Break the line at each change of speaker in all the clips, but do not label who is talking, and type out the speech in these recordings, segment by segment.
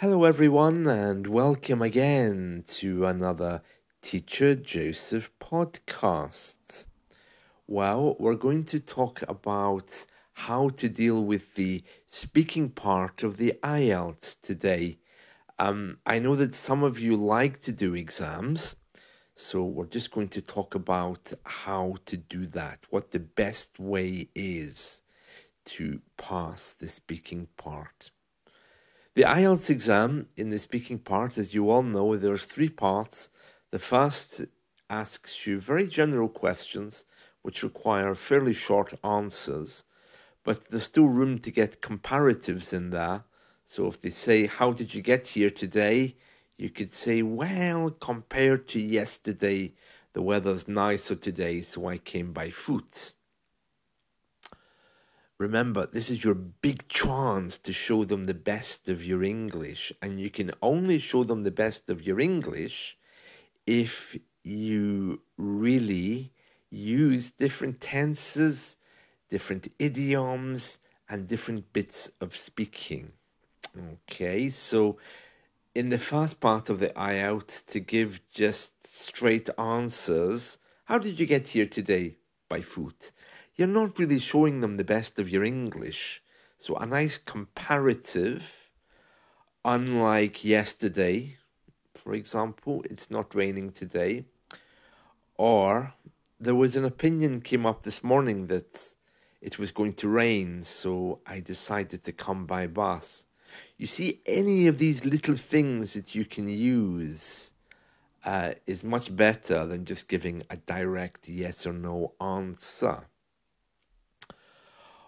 Hello, everyone, and welcome again to another Teacher Joseph podcast. Well, we're going to talk about how to deal with the speaking part of the IELTS today. Um, I know that some of you like to do exams, so we're just going to talk about how to do that, what the best way is to pass the speaking part. The IELTS exam in the speaking part, as you all know, there's three parts. The first asks you very general questions which require fairly short answers, but there's still room to get comparatives in there. So if they say, How did you get here today? you could say, Well, compared to yesterday, the weather's nicer today, so I came by foot. Remember, this is your big chance to show them the best of your English, and you can only show them the best of your English if you really use different tenses, different idioms, and different bits of speaking. Okay, so in the first part of the IELTS, to give just straight answers, how did you get here today? By foot you're not really showing them the best of your English. So, a nice comparative, unlike yesterday, for example, it's not raining today, or there was an opinion came up this morning that it was going to rain, so I decided to come by bus. You see, any of these little things that you can use uh, is much better than just giving a direct yes or no answer.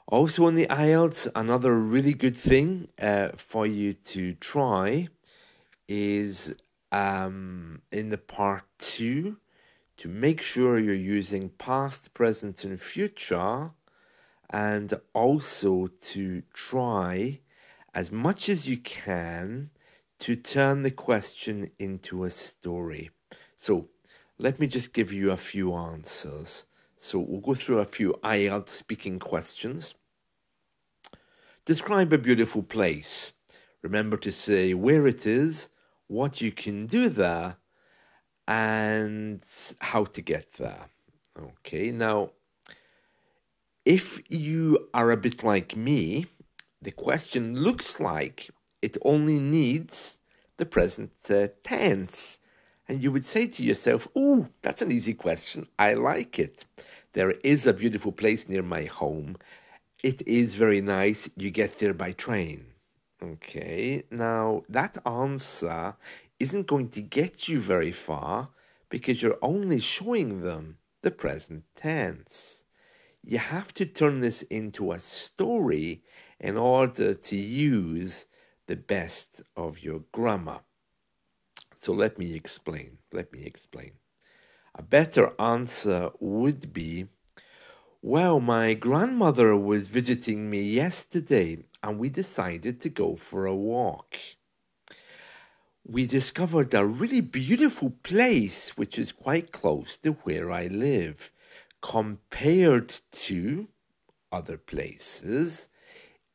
Also on the IELTS, another really good thing uh, for you to try is um, in the part two to make sure you're using past, present, and future, and also to try as much as you can to turn the question into a story. So let me just give you a few answers. So we'll go through a few IELTS speaking questions. Describe a beautiful place. Remember to say where it is, what you can do there, and how to get there. Okay, now, if you are a bit like me, the question looks like it only needs the present uh, tense. And you would say to yourself, Oh, that's an easy question. I like it. There is a beautiful place near my home it is very nice. You get there by train. Okay, now that answer isn't going to get you very far because you're only showing them the present tense. You have to turn this into a story in order to use the best of your grammar. So let me explain. Let me explain. A better answer would be well, my grandmother was visiting me yesterday and we decided to go for a walk. We discovered a really beautiful place which is quite close to where I live. Compared to other places,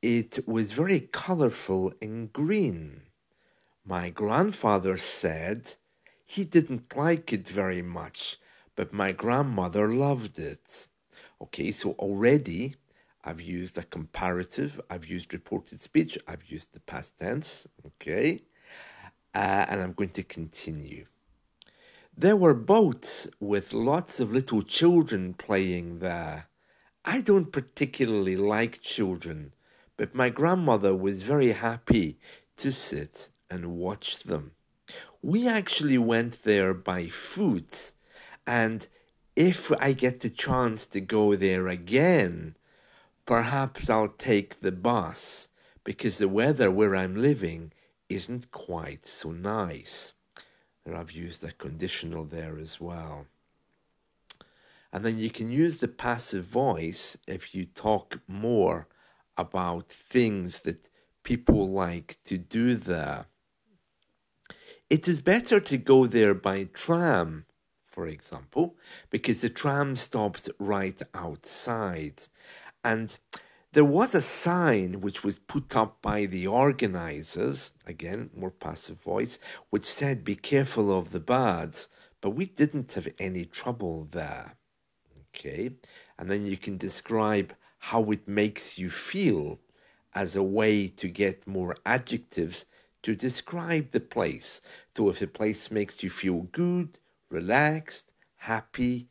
it was very colourful and green. My grandfather said he didn't like it very much, but my grandmother loved it. Okay, so already I've used a comparative, I've used reported speech, I've used the past tense, okay, uh, and I'm going to continue. There were boats with lots of little children playing there. I don't particularly like children, but my grandmother was very happy to sit and watch them. We actually went there by foot, and if I get the chance to go there again, perhaps I'll take the bus because the weather where I'm living isn't quite so nice. And I've used a conditional there as well. And then you can use the passive voice if you talk more about things that people like to do there. It is better to go there by tram for example, because the tram stops right outside. And There was a sign which was put up by the organizers, again, more passive voice, which said, Be careful of the birds, but we didn't have any trouble there. Okay, and then you can describe how it makes you feel as a way to get more adjectives to describe the place. So if the place makes you feel good, relaxed, happy,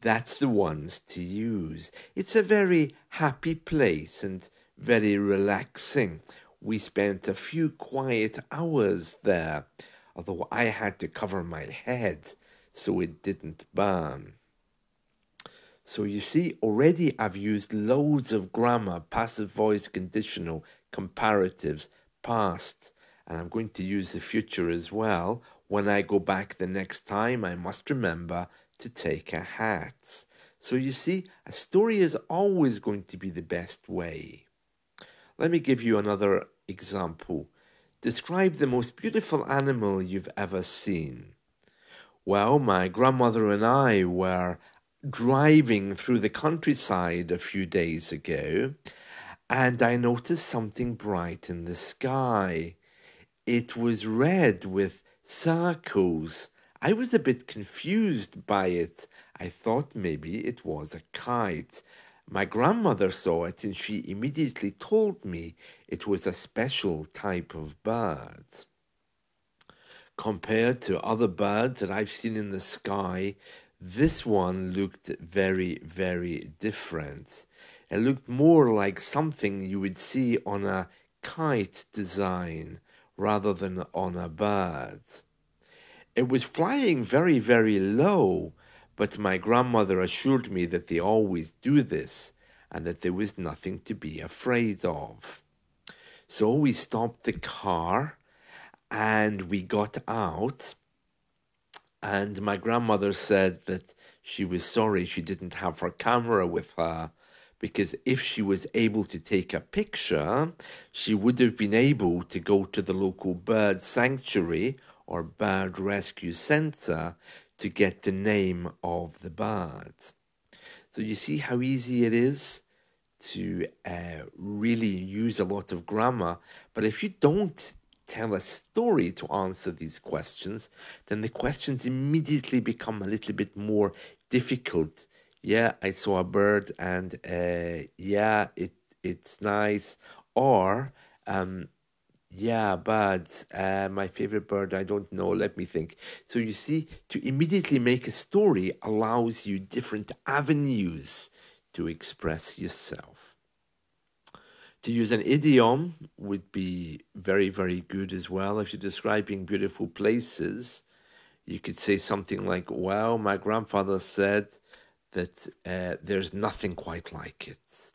that's the ones to use. It's a very happy place and very relaxing. We spent a few quiet hours there, although I had to cover my head so it didn't burn. So you see, already I've used loads of grammar, passive voice, conditional, comparatives, past, and I'm going to use the future as well. When I go back the next time, I must remember to take a hat. So you see, a story is always going to be the best way. Let me give you another example. Describe the most beautiful animal you've ever seen. Well, my grandmother and I were driving through the countryside a few days ago, and I noticed something bright in the sky. It was red with circles. I was a bit confused by it. I thought maybe it was a kite. My grandmother saw it and she immediately told me it was a special type of bird. Compared to other birds that I've seen in the sky, this one looked very, very different. It looked more like something you would see on a kite design rather than on a bird. It was flying very, very low, but my grandmother assured me that they always do this and that there was nothing to be afraid of. So we stopped the car and we got out and my grandmother said that she was sorry she didn't have her camera with her because if she was able to take a picture, she would have been able to go to the local bird sanctuary or bird rescue center to get the name of the bird. So you see how easy it is to uh, really use a lot of grammar. But if you don't tell a story to answer these questions, then the questions immediately become a little bit more difficult. Yeah, I saw a bird, and uh, yeah, it it's nice. Or um, yeah, but uh, my favorite bird, I don't know. Let me think. So you see, to immediately make a story allows you different avenues to express yourself. To use an idiom would be very, very good as well. If you're describing beautiful places, you could say something like, Well, my grandfather said that uh, there's nothing quite like it.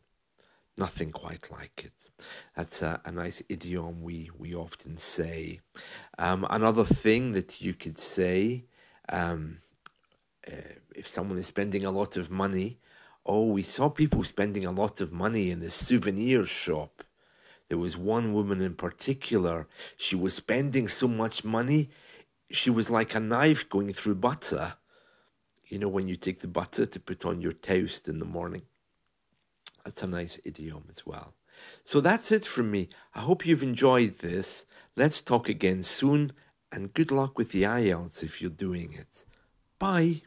Nothing quite like it. That's a, a nice idiom we, we often say. Um, another thing that you could say um, uh, if someone is spending a lot of money, Oh, we saw people spending a lot of money in the souvenir shop. There was one woman in particular. She was spending so much money, she was like a knife going through butter. You know, when you take the butter to put on your toast in the morning. That's a nice idiom as well. So that's it from me. I hope you've enjoyed this. Let's talk again soon, and good luck with the IELTS if you're doing it. Bye.